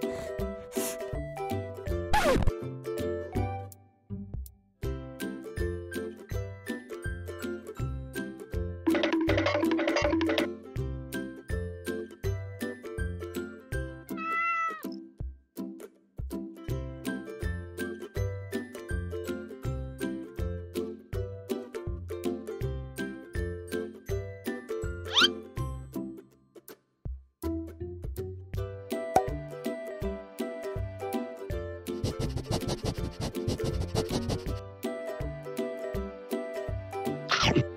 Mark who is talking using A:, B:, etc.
A: you
B: you